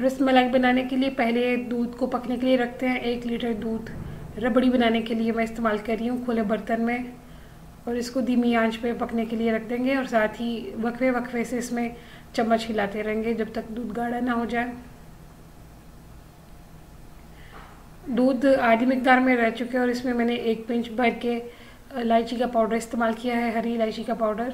रस मलाई बनाने के लिए पहले दूध को पकने के लिए रखते हैं। एक लीटर दूध रबड़ी बनाने के लिए मैं इस्तेमाल कर रही हूँ खुले बर्तन में। और इसको धीमी आँच पे पकने के लिए रख देंगे और साथ ही वक्फे वक्फे से इसमें चम्मच हिलाते रहेंगे जब तक दूध गाढ़ा ना हो जाए। दूध आधी मकदार में रह चुके और इसमें मैंने एक पिंच भर के इलायची का पाउडर इस्तेमाल किया है, हरी इलायची का पाउडर।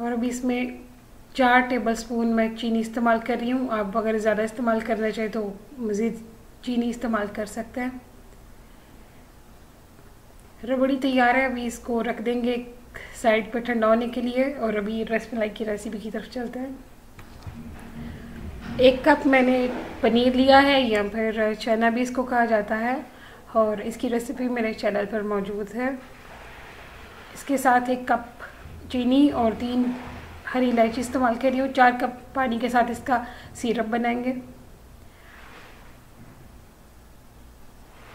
और अभी इसमें चार टेबल स्पून मैं चीनी इस्तेमाल कर रही हूँ। आप अगर ज़्यादा इस्तेमाल करना चाहें तो मज़ीद चीनी इस्तेमाल कर सकते हैं। रबड़ी तैयार है, अभी इसको रख देंगे साइड पे ठंडा होने के लिए और अभी रस मलाई की रेसिपी की तरफ़ चलते हैं। एक कप मैंने पनीर लिया है या फिर चना भी इसको कहा जाता है और इसकी रेसिपी मेरे चैनल पर मौजूद है। इसके साथ एक कप चीनी और तीन हरी इलायची इस्तेमाल कर रही हूँ चार कप पानी के साथ इसका सिरप बनाएँगे।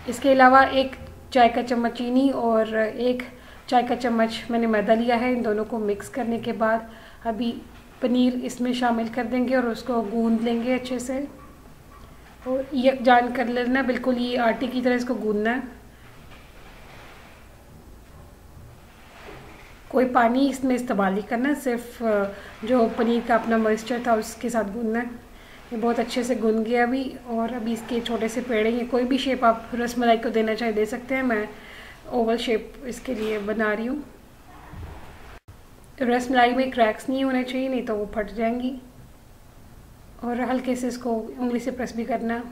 इसके अलावा एक चाय का चम्मच चीनी और एक चाय का चम्मच मैंने मैदा लिया है। इन दोनों को मिक्स करने के बाद अभी पनीर इसमें शामिल कर देंगे और उसको गूंद लेंगे अच्छे से। और ये जान कर लेना, बिल्कुल ये आटे की तरह इसको गूंदना है। कोई पानी इसमें इस्तेमाल नहीं करना, सिर्फ़ जो पनीर का अपना मॉइस्चर था उसके साथ गूंदना है। ये बहुत अच्छे से गुन गया अभी, और अभी इसके छोटे से पेड़े हैं। कोई भी शेप आप रसमलाई को देना चाहे, दे सकते हैं। मैं ओवल शेप इसके लिए बना रही हूँ। रसमलाई में क्रैक्स नहीं होने चाहिए, नहीं तो वो फट जाएँगी। और हल्के से इसको उंगली से प्रेस भी करना।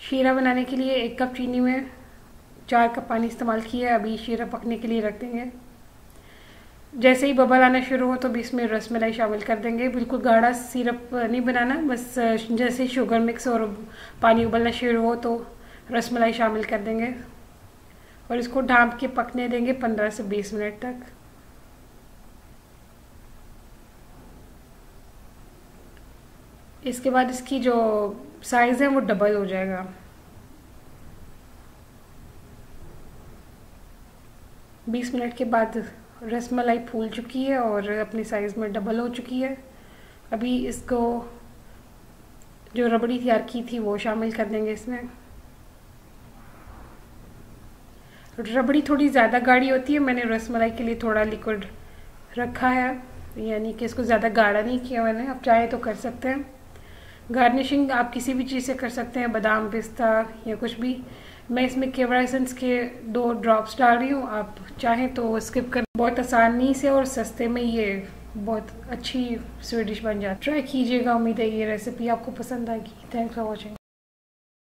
शीरा बनाने के लिए एक कप चीनी में चार कप पानी इस्तेमाल किया है, अभी शीरा पकने के लिए रख देंगे जैसे ही बबल आना शुरू हो तो भी इसमें रस मलाई शामिल कर देंगे। बिल्कुल गाढ़ा सिरप नहीं बनाना, बस, जैसे शुगर मिक्स और पानी उबलना शुरू हो तो रस मलाई शामिल कर देंगे। और इसको ढांप के पकने देंगे पंद्रह से बीस मिनट तक। इसके बाद इसकी जो साइज़ है, वो डबल हो जाएगा। बीस मिनट के बाद रसमलाई फूल चुकी है और अपने साइज़ में डबल हो चुकी है। अभी इसको जो रबड़ी तैयार की थी वो शामिल कर देंगे इसमें। रबड़ी थोड़ी ज़्यादा गाढ़ी होती है, मैंने रसमलाई के लिए थोड़ा लिक्विड रखा है, यानी कि इसको ज़्यादा गाढ़ा नहीं किया मैंने। आप चाहे तो कर सकते हैं। गार्निशिंग आप किसी भी चीज़ से कर सकते हैं, बादाम, पिस्ता या कुछ भी। मैं इसमें केवड़ा एसेंस के दो ड्रॉप्स डाल रही हूँ, आप चाहें तो स्किप कर बहुत आसानी से और सस्ते में ये बहुत अच्छी स्वीट डिश बन जाती है। ट्राई कीजिएगा, उम्मीद है ये रेसिपी आपको पसंद आएगी। Thanks for watching